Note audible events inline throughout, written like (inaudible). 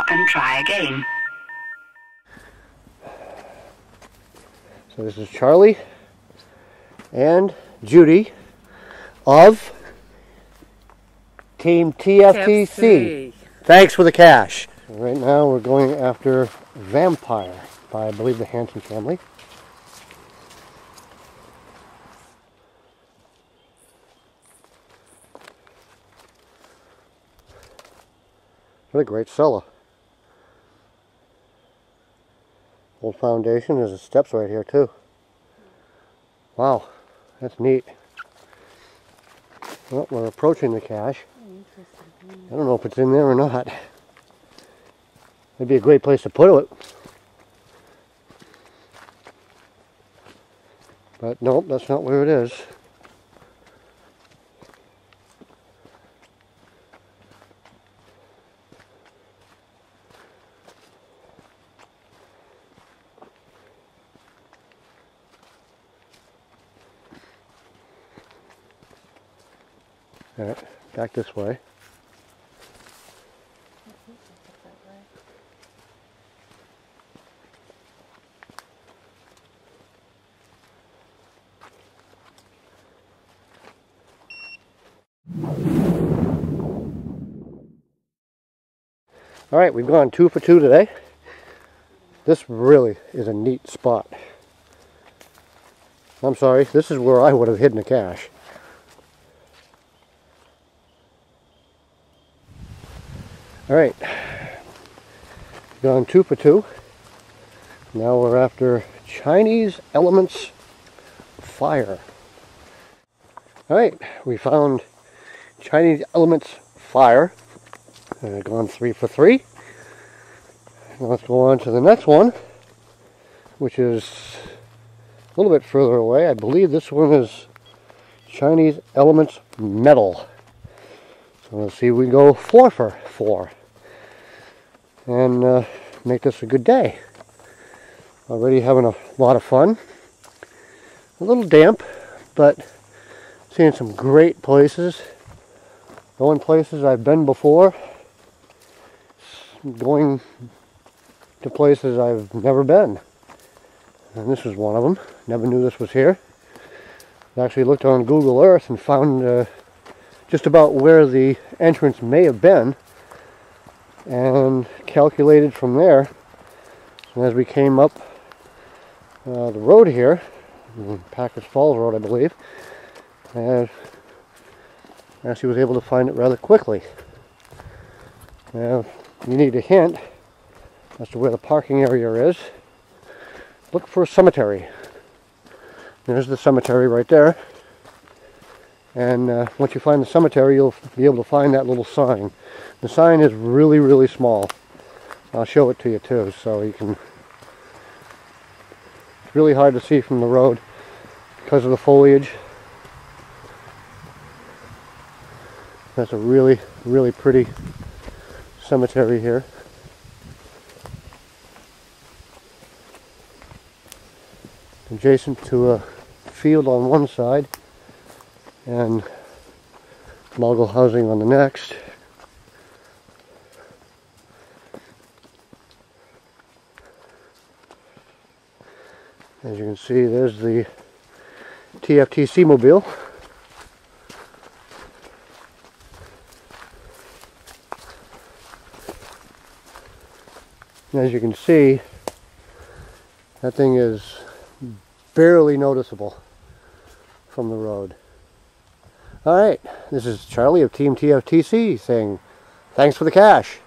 up and try again. So this is Charlie and Judy of Team TFTC. TFC. Thanks for the cache. Right now we're going after Vampire by I believe the Hanson family. What a great cellar. Old foundation, there's the steps right here too. Wow, that's neat. Well, we're approaching the cache. I don't know if it's in there or not. It'd be a great place to put it. But nope, that's not where it is. All right, back this way. All right, we've gone two for two today. This really is a neat spot. I'm sorry, this is where I would have hidden a cache. All right, gone two for two. Now we're after Chinese Elements Fire. All right, we found Chinese Elements Fire uh, gone three for three. Now let's go on to the next one, which is a little bit further away. I believe this one is Chinese Elements Metal. So let's see if we can go four for four and uh, make this a good day. Already having a lot of fun. A little damp, but seeing some great places. Going places I've been before going to places I've never been. And this is one of them. Never knew this was here. I actually looked on Google Earth and found uh, just about where the entrance may have been and calculated from there. And as we came up uh, the road here, Packers Falls Road I believe, and actually was able to find it rather quickly. Now, you need a hint as to where the parking area is, look for a cemetery. There's the cemetery right there. And uh, once you find the cemetery, you'll be able to find that little sign. The sign is really, really small. I'll show it to you too, so you can... It's really hard to see from the road because of the foliage. That's a really, really pretty cemetery here. Adjacent to a field on one side and Mongol housing on the next. As you can see, there's the TFTC mobile. as you can see, that thing is barely noticeable from the road. Alright, this is Charlie of Team TFTC saying thanks for the cache.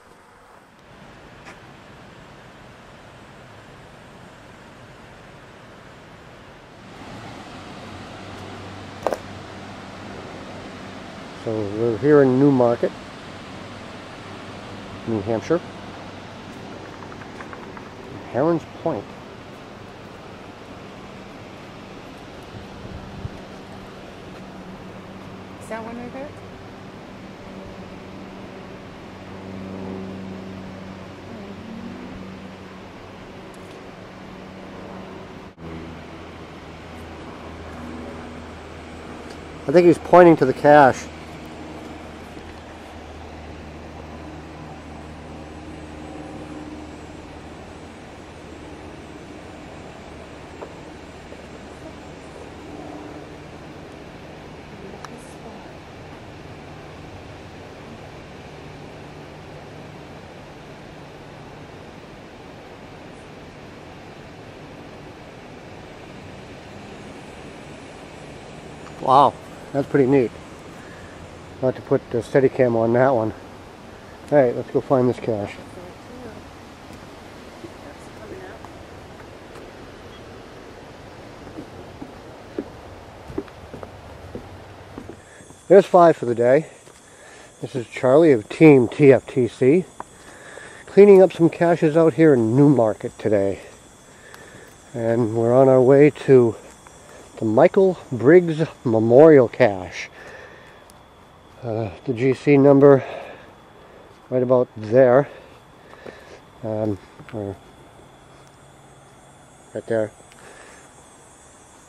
So we're here in Newmarket, New Hampshire. Heron's Point. That one? I think he's pointing to the cache. Wow, that's pretty neat. Not to put the Steadicam on that one. Alright, let's go find this cache. There's five for the day. This is Charlie of Team TFTC. Cleaning up some caches out here in Newmarket today. And we're on our way to the Michael Briggs Memorial Cache. Uh, the GC number right about there. Um, or right there.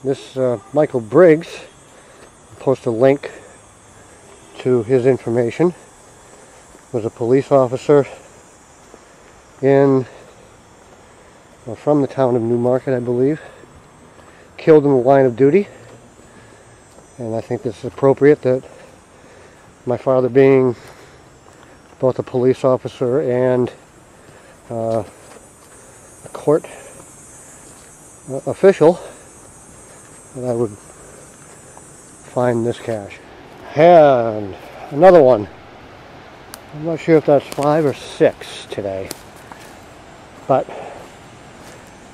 This uh, Michael Briggs, I'll post a link to his information, was a police officer in or from the town of Newmarket, I believe. Killed in the line of duty. And I think this is appropriate that my father being both a police officer and uh, a court uh, official, that I would find this cache. And another one. I'm not sure if that's five or six today. But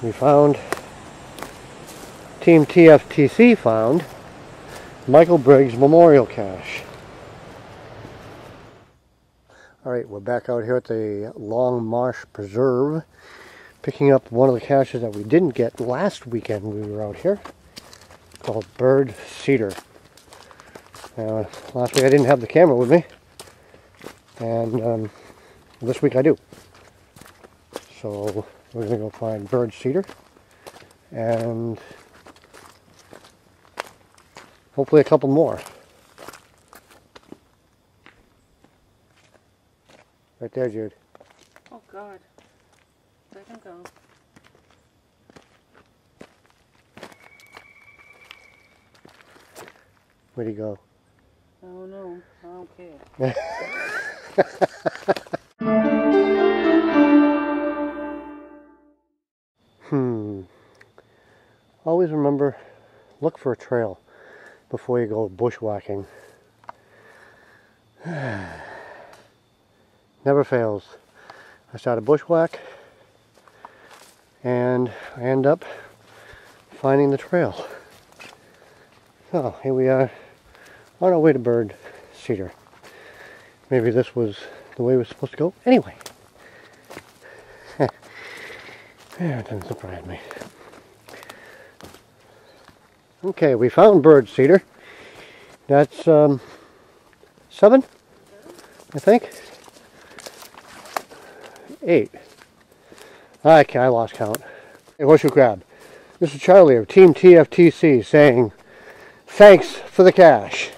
we found, Team TFTC found, Michael Briggs Memorial Cache. Alright, we're back out here at the Long Marsh Preserve, picking up one of the caches that we didn't get last weekend we were out here, called Bird Cedar. Now, last week I didn't have the camera with me, and um, this week I do. So we're going to go find bird cedar and hopefully a couple more. Right there, Jude. Oh God. Let him go. Where'd he go? Oh no, I don't care. (laughs) Hmm. Always remember, look for a trail before you go bushwhacking. (sighs) Never fails. I start a bushwhack and I end up finding the trail. So here we are on our way to Bird Cedar. Maybe this was the way it was supposed to go. Anyway. (laughs) It doesn't surprise me. Okay, we found bird cedar. That's um, seven, I think. Eight. Okay, I lost count. Hey, horseshoe crab. This is Charlie of Team TFTC saying thanks for the cache.